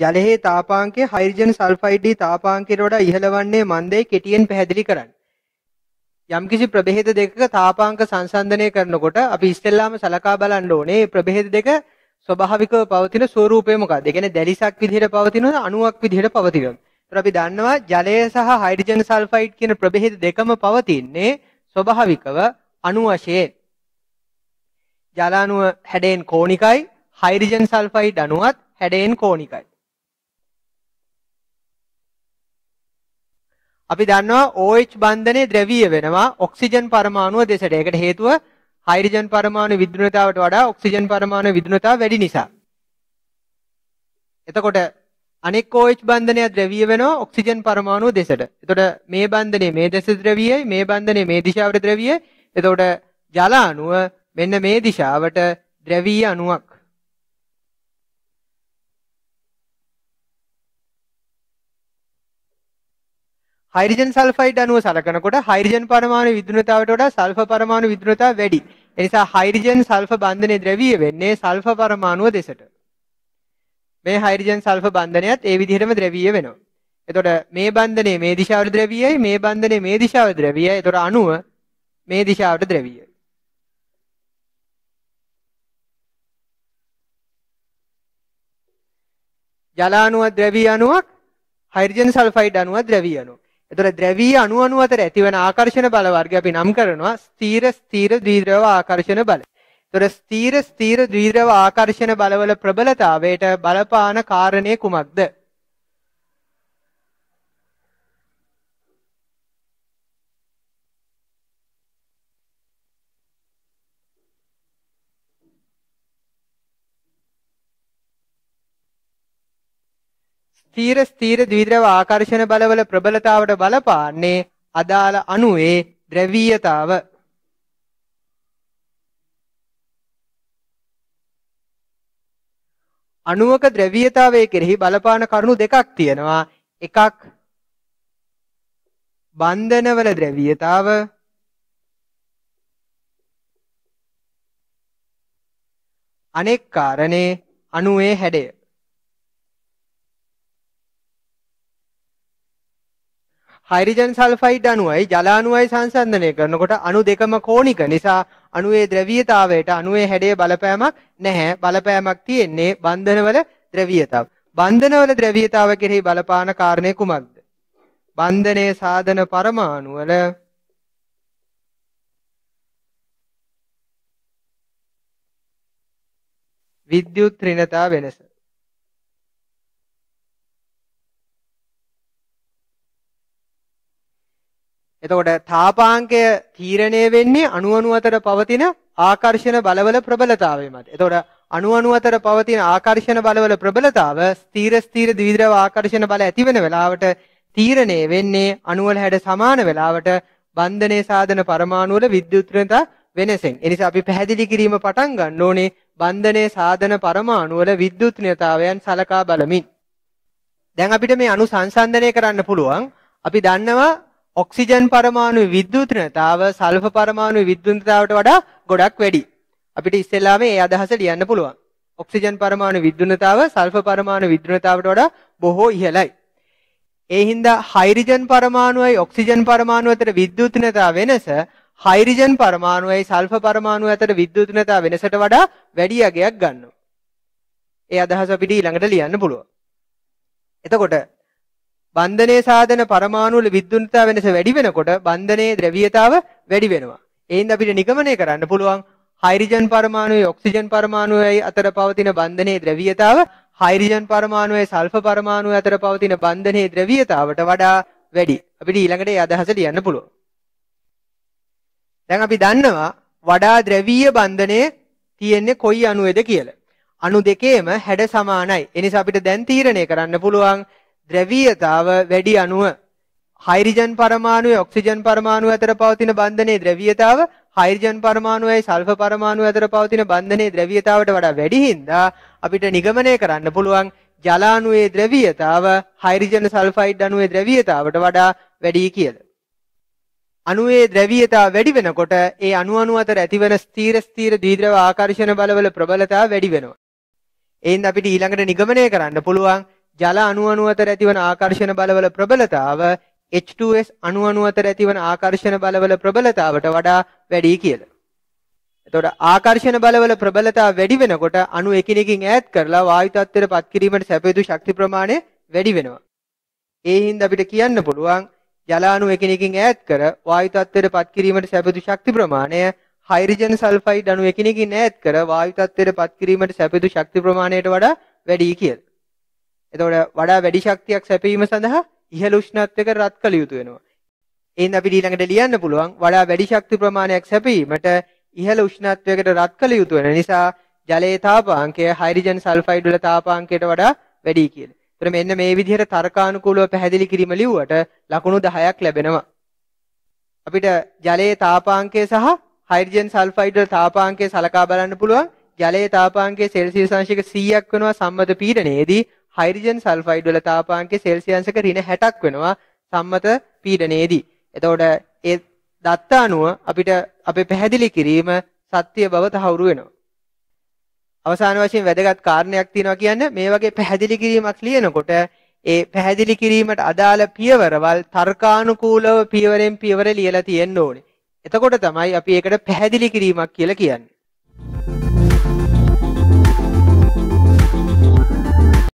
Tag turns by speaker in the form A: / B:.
A: ජලයේ තාපාංකය hydrogen sulphide තාපාංකයට වඩා ඉහළ වන්නේ මන්දේ කෙටියෙන් පැහැදිලි කරන්න. යම්කිසි ප්‍රභේද දෙකක තාපාංක සංසන්දනය කරනකොට අපි ඉස්සෙල්ලාම සලකා බලන්න ඕනේ මේ ප්‍රභේද දෙක ස්වභාවිකව පවතින ස්වરૂපය මොකක්ද? ඒ කියන්නේ දැලිසක් විදිහට පවතිනවද අණුවක් විදිහට පවතිනවද? ඒතර අපි දන්නවා ජලය සහ හයිඩ්‍රජන් සල්ෆයිඩ් කියන ප්‍රභේද දෙකම පවතින්නේ ස්වභාවිකව අණු වශයෙන්. ජල අණුව හැඩයෙන් කෝණිකයි හයිඩ්‍රජන් සල්ෆයිඩ් අණුවත් හැඩයෙන් කෝණිකයි. අපි දන්නවා OH බන්ධනයේ ද්‍රවීය වෙනවා ඔක්සිජන් පරමාණුව දෙසට. ඒකට හේතුව හයිඩ්‍රජන් පරමාණු විද්‍යුතතාවට වඩා ඔක්සිජන් පරමාණු විද්‍යුතතාව වැඩි නිසා. එතකොට අනෙක් OH බන්ධනය ද්‍රවීය වෙනවා ඔක්සිජන් පරමාණු දෙසට. එතකොට මේ බන්ධනය මේ දෙස ද්‍රවීයයි මේ බන්ධනය මේ දිශාවට ද්‍රවීයයි. එතකොට ජල අණුව මෙන්න මේ දිශාවට ද්‍රවීය අණුවක්. හයිඩ්‍රජන් සල්ෆයිඩ් අණුව සලකනකොට හයිඩ්‍රජන් පරමාණු විද්‍යුතතාවට වඩා සල්ෆර් පරමාණු විද්‍යුතතාව වැඩි. ඒ නිසා හයිඩ්‍රජන් සල්ෆර් බන්ධනයේ ද්‍රවීය වෙන්නේ සල්ෆර් පරමාණුව දෙසට. මේ හයිඩ්‍රජන් සල්ෆර් බන්ධනයත් ඒ විදිහටම ද්‍රවීය වෙනවා. එතකොට මේ බන්ධනය මේ දිශාවට ද්‍රවීයයි මේ බන්ධනය මේ දිශාවට ද්‍රවීයයි. එතකොට අණුව මේ දිශාවට ද්‍රවීයයි. ජල අණුව ද්‍රවීය අණුවක් හයිඩ්‍රජන් සල්ෆයිඩ් අණුව ද්‍රවීය අණුවක්. එතකොට ද්‍රවීය අණු අණු අතර ඇතිවන ආකර්ෂණ බල වර්ගය අපි නම් කරනවා ස්ථීර ස්ථීර ද්විද්‍රව ආකර්ෂණ බල. එතකොට ස්ථීර ස්ථීර ද්විද්‍රව ආකර්ෂණ බලවල ප්‍රබලතාවයට බලපාන කාරණේ කුමක්ද? ස්ථීර ස්ථීර ද්විද්‍රව ආකර්ෂණ බලවල ප්‍රබලතාවට බලපාන්නේ අදාළ අණුවේ ද්‍රවීයතාව. අණුවක ද්‍රවීයතාවය කෙරෙහි බලපාන කරුණු දෙකක් තියෙනවා. එකක් බන්ධනවල ද්‍රවීයතාව අනෙක් කාරණේ අණුවේ හැඩය. හයිඩ්‍රජන් සල්ෆයිඩ් අණුවයි ජල අණුවයි සංසන්දනය කරනකොට අණු දෙකම කෝණික. නිසා අණුවේ ද්‍රවීයතාවයට අණුවේ හැඩය බලපෑමක් නැහැ. බලපෑමක් තියෙන්නේ බන්ධනවල ද්‍රවීයතාව. බන්ධනවල ද්‍රවීයතාව කෙරෙහි බලපාන කාරණේ කුමක්ද? බන්ධනයේ සාධන පරමාණු වල විද්‍යුත් ඍණතා වෙනස. එතකොට තාපාංකය තීරණය වෙන්නේ අණු අණු අතර පවතින ආකර්ෂණ බලවල ප්‍රබලතාවය මත. එතකොට අණු අණු අතර පවතින ආකර්ෂණ බලවල ප්‍රබලතාව ස්ථීර ස්ථීර ද්විද්‍රව ආකර්ෂණ බල ඇති වෙන වෙලාවට තීරණය වෙන්නේ අණු වල හැඩ සමාන වෙලාවට බන්ධනයේ සාධන පරමාණු වල විද්‍යුත්ණතා වෙනසෙන්. ඒ නිසා අපි පැහැදිලි කිරීම පටන් ගන්න ඕනේ බන්ධනයේ සාධන පරමාණු වල විද්‍යුත්ණතාවයන් සලකා බලමින්. දැන් අපිට මේ අණු සංසන්දනය කරන්න පුළුවන්. අපි දන්නවා ඔක්සිජන් පරමාණුවේ විද්‍යුත්නතාව සල්ෆර් පරමාණුවේ විද්‍යුත්නතාවට වඩා ගොඩක් වැඩි. අපිට ඉස්සෙල්ලාම මේ අදහස ලියන්න පුළුවන්. ඔක්සිජන් පරමාණු විද්‍යුත්නතාව සල්ෆර් පරමාණු විද්‍යුත්නතාවට වඩා බොහෝ ඉහළයි. ඒ හින්දා හයිඩ්‍රජන් පරමාණුවයි ඔක්සිජන් පරමාණුව අතර විද්‍යුත්නතාව වෙනස හයිඩ්‍රජන් පරමාණුවයි සල්ෆර් පරමාණුව අතර විද්‍යුත්නතාව වෙනසට වඩා වැඩි අගයක් ගන්නවා. ඒ අදහස අපිට ඊළඟට ලියන්න පුළුවන්. එතකොට බන්ධනයේ සාධන පරමාණු වල විද්‍යුත්තා වෙනස වැඩි වෙනකොට බන්ධනයේ ද්‍රවීයතාව වැඩි වෙනවා. එහෙනම් අපිට නිගමනය කරන්න පුළුවන් හයිඩ්‍රජන් පරමාණුවේ ඔක්සිජන් පරමාණුවයි අතර පවතින බන්ධනයේ ද්‍රවීයතාව හයිඩ්‍රජන් පරමාණුවේ සල්ෆර් පරමාණුව අතර පවතින බන්ධනයේ ද්‍රවීයතාවට වඩා වැඩි. අපිට ඊළඟට ඒ අදහස ලියන්න පුළුවන්. දැන් අපි දන්නවා වඩා ද්‍රවීය බන්ධනය තියෙන්නේ කොයි අණුවේද කියලා. අණු දෙකේම හැඩ සමානයි. ඒ නිසා අපිට දැන් තීරණය කරන්න පුළුවන් ද්‍රවීයතාව වැඩි අණුව හයිඩ්‍රජන් පරමාණුවේ ඔක්සිජන් පරමාණුව අතර පවතින බන්ධනයේ ද්‍රවීයතාව හයිඩ්‍රජන් පරමාණුවයි සල්ෆර් පරමාණුව අතර පවතින බන්ධනයේ ද්‍රවීයතාවට වඩා වැඩි හින්දා අපිට නිගමනය කරන්න පුළුවන් ජල අණුවේ ද්‍රවීයතාව හයිඩ්‍රජන් සල්ෆයිඩ් අණුවේ ද්‍රවීයතාවට වඩා වැඩි කියලා. අණුවේ ද්‍රවීයතාව වැඩි වෙනකොට ඒ අණු අණු අතර ඇතිවන ස්ථීර ස්ථීර ද්විද්‍රව ආකර්ෂණ බලවල ප්‍රබලතාව වැඩි වෙනවා. එහෙනම් අපිට ඊළඟට නිගමනය කරන්න පුළුවන් ජල අණු අණු අතර ඇතිවන ආකර්ෂණ බලවල ප්‍රබලතාව H2S අණු අණු අතර ඇතිවන ආකර්ෂණ බලවල ප්‍රබලතාවට වඩා වැඩි කියලා. එතකොට ආකර්ෂණ බලවල ප්‍රබලතාව වැඩි වෙනකොට අණු එකිනෙකින් ඈත් කරලා වායු තත්ත්වයට පත් කිරීමට සැපයුතු ශක්ති ප්‍රමාණය වැඩි වෙනවා. ඒ හින්දා අපිට කියන්න පුළුවන් ජල අණු එකිනෙකින් ඈත් කර වායු තත්ත්වයට පත් කිරීමට සැපයුතු ශක්ති ප්‍රමාණය හයිඩ්‍රජන් සල්ෆයිඩ් අණු එකිනෙකින් ඈත් කර වායු තත්ත්වයට පත් කිරීමට සැපයුතු ශක්ති ප්‍රමාණයට වඩා වැඩි කියලා. එතකොට වඩා වැඩි ශක්තියක් සැපීම සඳහා ඉහළ උෂ්ණත්වයක රත් කළ යුතු වෙනවා. එහෙනම් අපිට ඊළඟට ලියන්න පුළුවන් වඩා වැඩි ශක්ති ප්‍රමාණයක් සැපීමට ඉහළ උෂ්ණත්වයකට රත් කළ යුතු වෙන නිසා ජලයේ තාපාංකය හයිඩ්‍රජන් සල්ෆයිඩ් වල තාපාංකයට වඩා වැඩි කියලා. ඒතර මෙන්න මේ විදිහට තර්කානුකූලව පැහැදිලි කිරීම ලිව්වට ලකුණු 10ක් ලැබෙනවා. අපිට ජලයේ තාපාංකය සහ හයිඩ්‍රජන් සල්ෆයිඩ් වල තාපාංකය සලකා බලන්න පුළුවන්. ජලයේ තාපාංකය සෙල්සියස් අංශයක 100ක් වෙනවා සම්මත පීඩනයේදී හයිඩ්‍රජන් සල්ෆයිඩ් වල තාපාංකය සෙල්සියස් එක ඍණ 60ක් වෙනවා සම්මත පීඩනයේදී. එතකොට ඒ දත්ත අනුව අපිට අපේ පැහැදිලි කිරීම සත්‍ය බව තහවුරු වෙනවා. අවසාන වශයෙන් වැදගත් කාරණයක් තියෙනවා කියන්නේ මේ වගේ පැහැදිලි කිරීමක් ලියනකොට ඒ පැහැදිලි කිරීමට අදාළ පියවරවල් තර්කානුකූලව පියවරෙන් පියවර ලියලා තියෙන්න ඕනේ. එතකොට තමයි අපි ඒකට පැහැදිලි කිරීමක් කියලා කියන්නේ.